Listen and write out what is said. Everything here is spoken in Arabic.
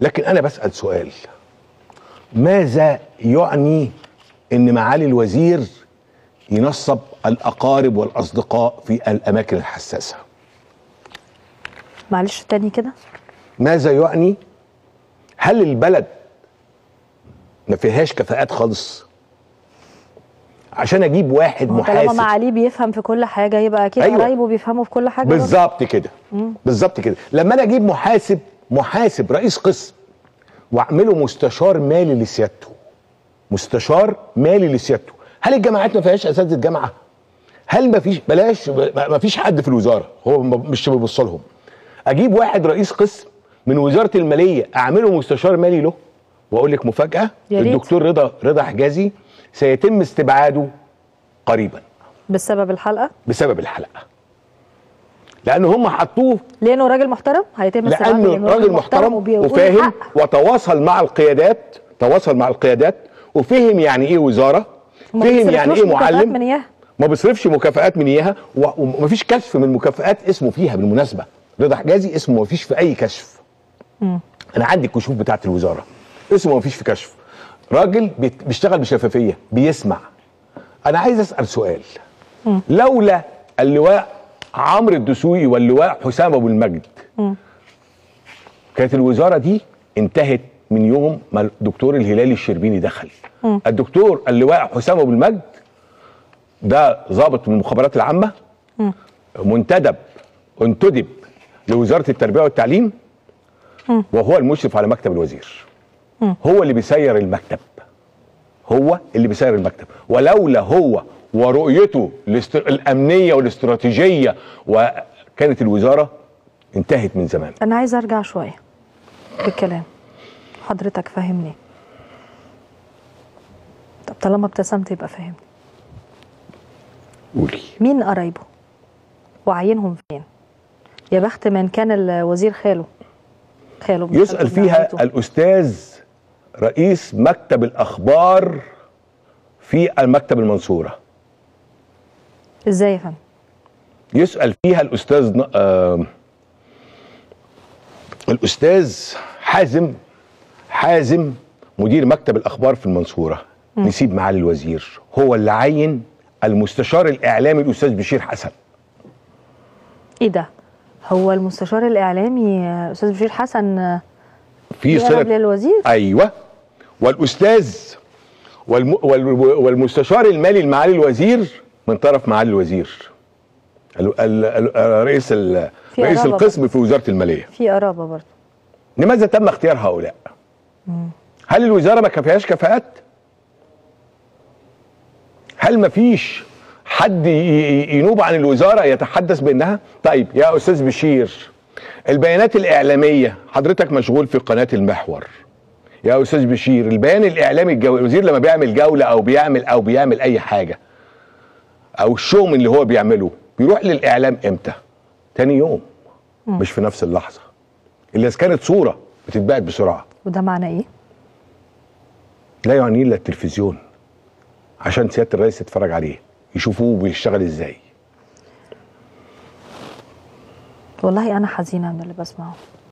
لكن أنا بسأل سؤال. ماذا يعني إن معالي الوزير ينصب الأقارب والأصدقاء في الأماكن الحساسة؟ معلش تاني كده. ماذا يعني؟ هل البلد ما فيهاش كفاءات خالص؟ عشان أجيب واحد هو طالما محاسب. معاليه بيفهم في كل حاجة يبقى أكيد أيوة. قرايبه بيفهموا في كل حاجة. بالظبط كده. بالظبط كده. لما أنا أجيب محاسب محاسب رئيس قسم واعمله مستشار مالي لسيادته. مستشار مالي لسيادته. هل الجامعات ما فيهاش أساتذة جامعة؟ هل ما فيش بلاش ما فيش حد في الوزارة؟ هو مش بيبص لهم. أجيب واحد رئيس قسم من وزارة المالية أعمله مستشار مالي له وأقول لك مفاجأة. الدكتور رضا رضا حجازي سيتم استبعاده قريبا. بسبب الحلقة؟ بسبب الحلقة. لأن هم حطوه لأنه راجل محترم هيتم لأنه راجل محترم وبيقول وفاهم. وتواصل مع القيادات تواصل مع القيادات وفهم يعني إيه وزارة فهم يعني إيه معلم من إياها. ما بيصرفش مكافآت من إياها ومفيش كشف من مكافآت اسمه فيها بالمناسبة. رضا حجازي اسمه مفيش في أي كشف. أنا عندي الكشوف بتاعت الوزارة. اسمه مفيش في كشف. راجل بيشتغل بشفافية بيسمع. أنا عايز أسأل سؤال. لولا اللواء عمرو الدسوقي واللواء حسام أبو المجد. كانت الوزارة دي انتهت من يوم ما الدكتور الهلالي الشربيني دخل. الدكتور اللواء حسام أبو المجد ده ضابط من المخابرات العامة. منتدب انتدب لوزارة التربية والتعليم. وهو المشرف على مكتب الوزير. هو اللي بيسير المكتب. هو اللي بيسير المكتب. ولولا هو ورؤيته. الأمنية والاستراتيجية وكانت الوزارة انتهت من زمان. أنا عايز أرجع شوية بالكلام. حضرتك فهمني طب طالما ابتسمت يبقى فهمني قولي. مين قرايبه؟ وعينهم فين؟ يا بخت من كان الوزير خاله. خاله خاله، فيها عمته. الأستاذ رئيس مكتب الأخبار في المكتب المنصورة. إزاي يا فندم؟ يسأل فيها الأستاذ ن- آه الأستاذ حازم حازم مدير مكتب الأخبار في المنصورة. نسيب معالي الوزير. هو اللي عين المستشار الإعلامي الأستاذ بشير حسن. إيه ده؟ هو المستشار الإعلامي آه، أستاذ بشير حسن في صلة للوزير أيوة. والأستاذ والم وال- والمستشار المالي لمعالي الوزير من طرف معالي الوزير ال- ال- ال- رئيس رئيس القسم في وزارة المالية في قرابة برضه لماذا تم اختيار هؤلاء؟ هل الوزارة ما كفيهاش كفاءات؟ هل ما فيش حد ينوب عن الوزارة يتحدث بأنها؟ طيب يا أستاذ بشير البيانات الإعلامية حضرتك مشغول في قناة المحور يا أستاذ بشير البيان الإعلامي الجو... الوزير لما بيعمل جولة أو بيعمل أو بيعمل أي حاجة أو الشوم اللي هو بيعمله. بيروح للإعلام إمتى؟ تاني يوم. مش في نفس اللحظة. اللي إذا كانت صورة بتتبعت بسرعة. وده معناه إيه؟ لا يعني إلا التلفزيون. عشان سيادة الرئيس يتفرج عليه. يشوفوه بيشتغل إزاي. والله أنا حزينة من اللي بسمعه.